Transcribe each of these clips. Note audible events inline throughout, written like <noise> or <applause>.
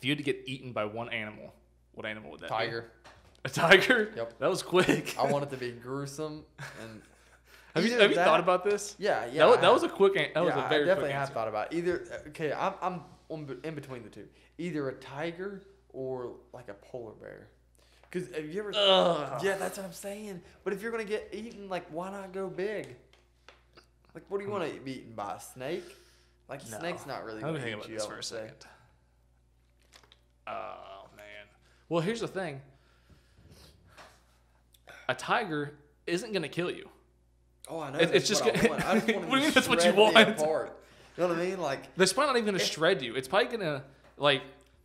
If you had to get eaten by one animal, what animal would that be? Tiger. be? A tiger? Yep. That was quick. I want it to be gruesome and. <laughs> have you have you that- thought about this? Yeah, yeah. that, was, that was a quick. That was a very I definitely have answer. thought about it. either. Okay, I'm I'm in between the two. Either a tiger or like a polar bear. Because have you ever? Ugh. Yeah, that's what I'm saying. But if you're gonna get eaten, like, why not go big? Like, what do you hmm. want to be eaten by? A snake? Like, No. snake's not really. Let me gonna think about you, this for a second. say. Oh man. Well, here's the thing. A tiger isn't gonna kill you. Oh, I know. It- it's just what gonna- want. I just <laughs> want What do you to mean that's what you want? apart. You know what I mean? Like, It's probably not even gonna eh. shred you. It's probably gonna like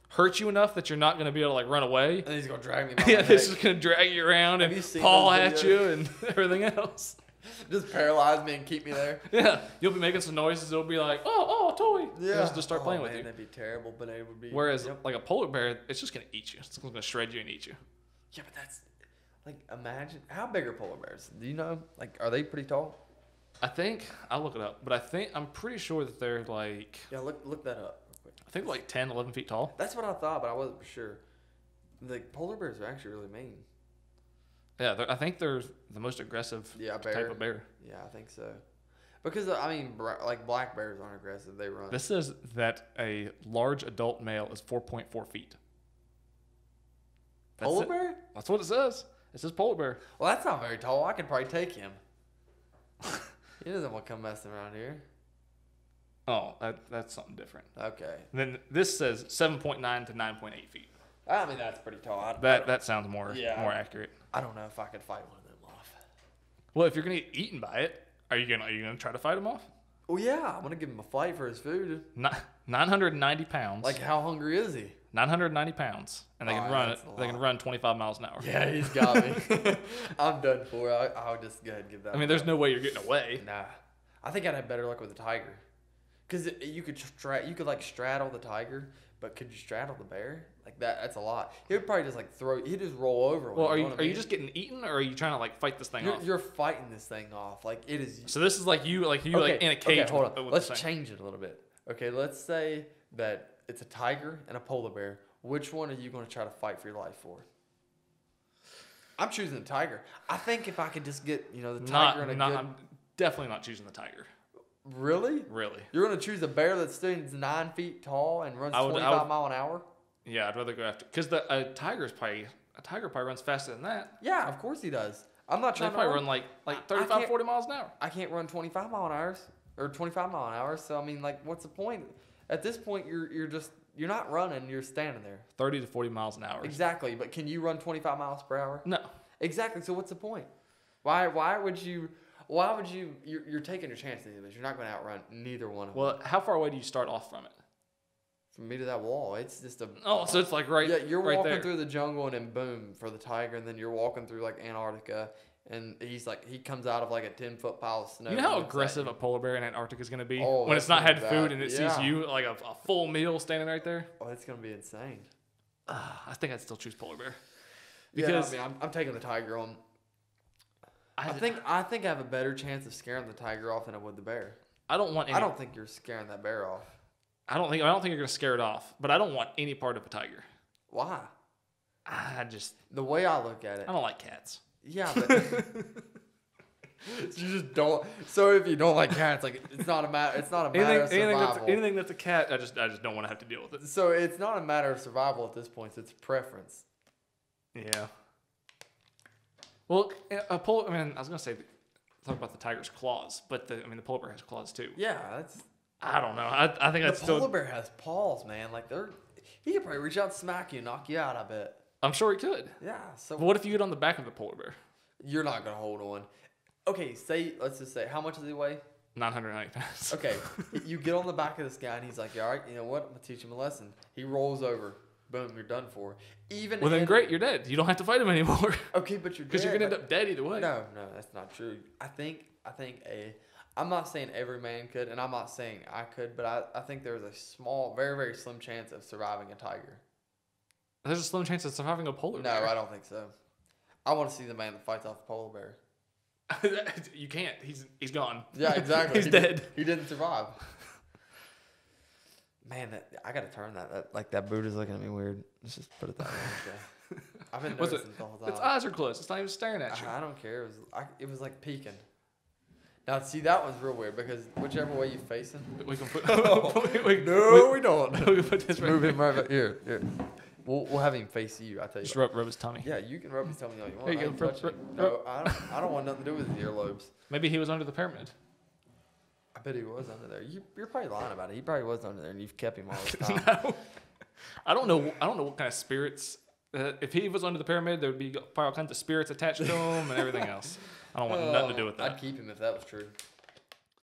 hurt you enough that you're not gonna be able to like run away. and he's gonna drag me. <laughs> Yeah, this is gonna drag you around Have and paw at you and <laughs> everything else. <laughs> just paralyze me and keep me there. <laughs> Yeah, you'll be making some noises. It'll be like, oh, oh, toy. Yeah. Just, just start Oh, playing man, with you. That'd be terrible, but it would be. Whereas Yep. like a polar bear, it's just gonna eat you. It's gonna shred you and eat you. Yeah, but that's like imagine how big are polar bears? Do you know? Like, are they pretty tall? I think I'll look it up, but I think I'm pretty sure that they're like Yeah, look look that up. I think like 10, 11 feet tall. That's what I thought, but I wasn't sure. The polar bears are actually really mean. Yeah, I think they're the most aggressive Yeah, type of bear. Yeah, I think so. Because uh, I mean, like black bears aren't aggressive; they run. This says that a large adult male is 4.4 feet. That's polar it. bear? That's what it says. It says polar bear. Well, that's not very tall. I could probably take him. <laughs> he doesn't want to come messing around here. Oh, that, that's something different. Okay, And then this says 7.9 to 9.8 feet. I mean that's pretty tall. I, That that sounds more Yeah. more accurate. I don't know if I could fight one of them off. Well, if you're gonna get eaten by it, are you gonna are you gonna try to fight him off? Well, yeah, I'm gonna give him a fight for his food. Ni- 990 pounds. Like, how hungry is he? 990 pounds, and they can Oh, run it. a They can run 25 miles an hour. Yeah, he's got me. <laughs> <laughs> I'm done for. I, I'll just go ahead and give that. I mean, there's up. no way you're getting away. Nah, I think I'd have better luck with a tiger, cause you could stra- you could like straddle the tiger, but could you straddle the bear? Like that, that's a lot. He would probably just like throw. He'd just roll over. Well, are you, are you just getting eaten, or are you trying to like fight this thing You're, off? you're fighting this thing off. Like it is. so this is like you like you like in a cage. Okay, hold with- on. with Let's change it a little bit. Okay, let's say that it's a tiger and a polar bear. Which one are you going to try to fight for your life for? I'm choosing the tiger. I think if I could just get you know the tiger Not, and a not, good. I'm definitely not choosing the tiger. Really? Really? You're going to choose a bear that stands nine feet tall and runs I would- I 25 would- mile an hour? Yeah, I'd rather go after because the a tiger's probably a tiger probably runs faster than that. Yeah, of course he does. I'm not They trying to probably run. like I- I like 35, can't- 40 miles an hour. I can't run 25 mile an hours or 25 mile an hour. So I mean, like, what's the point? At this point, you're you're just you're not running. You're standing there. 30 to 40 miles an hour. Exactly. But can you run 25 miles per hour? No. Exactly. So what's the point? Why why would you? Why would you? You're, you're taking your chances. You're not going to outrun neither one of them. Well, how far away do you start off from it? From me to that wall, it's just a. Oh, so it's like right. yeah, you're right walking there. through the jungle and then boom for the tiger, and then you're walking through like Antarctica, and he's like he comes out of like a 10 foot pile of snow. You know how and looks at aggressive a polar bear in Antarctica is going to be Oh, when it's not had be food and it Yeah. sees you like a, a full meal standing right there. Oh, it's gonna be insane. Ah, I think I'd still choose polar bear Yeah, because I mean, I'm, I'm taking the tiger on. I, I think I think I have a better chance of scaring the tiger off than I would the bear. I don't want. Any, I don't think you're scaring that bear off. I don't think. I don't think you're going to scare it off. But I don't want any part of a tiger. Why? I just. The way I look at it, I don't like cats. yeah, but <laughs> <laughs> you just don't. So if you don't like cats, like it's not a matter. It's not a Anything, matter of anything that's survival. anything that's a cat, I just I just don't want to have to deal with it. So it's not a matter of survival at this point. It's preference. Yeah. Well, uh, a polar. I mean, I was going to say talk about the tiger's claws, but the I mean the polar bear has claws too. Yeah, that's I don't know. I, I think the I'd still. polar bear has paws, man. Like they're. He could probably reach out, and smack you, knock you out. I bet. I'm sure he could. Yeah. So But what if you get on the back of the polar bear? you're not gonna hold on. Okay, say let's just say how much does he weigh? 990 pounds. Okay, <laughs> you get on the back of this guy and he's like, all right, you know what? I'm gonna teach him a lesson. He rolls over. Boom, you're done for. Even Well, then in- great, you're dead. You don't have to fight him anymore <laughs> Okay, but you're because you're gonna end up dead either way. No, no, that's not true. I think I think a. I'm not saying every man could, and I'm not saying I could, but I, I think there's a small, very very slim chance of surviving a tiger. There's a slim chance of surviving a polar bear. No, bear. I don't think so. I want to see the man that fights off a polar bear. <laughs> you can't. He's he's gone. Yeah, exactly. <laughs> he's He dead. did- He didn't survive. Man, that I gotta turn that. that like that boot is looking at me weird. Let's just put it that way. Okay. <laughs> I've been What's noticing it the whole Its eyes are closed. It's not even staring at you. I, I don't care. It was I, it was like peeking. Now see that one's real weird because whichever way you're facing. <laughs> <laughs> We can put. No. we, we, No, we don't. we, we can put this right. Move him right back here. Here. We'll, we'll have him face you. I tell you. Just rub, rub his tummy. Yeah, you can rub his tummy all you want. There you I go. Rub- rub- No, I don't, I don't want nothing to do with his earlobes. Maybe he was under the pyramid. I bet he was under there. You, you're probably lying about it. He probably was under there, and you've kept him all this <laughs> time. no. I don't know. I don't know what kind of spirits. Uh, if he was under the pyramid, there would be probably all kinds of spirits attached to him and everything else. I don't want nothing to do with that. <laughs> I'd keep him if that was true.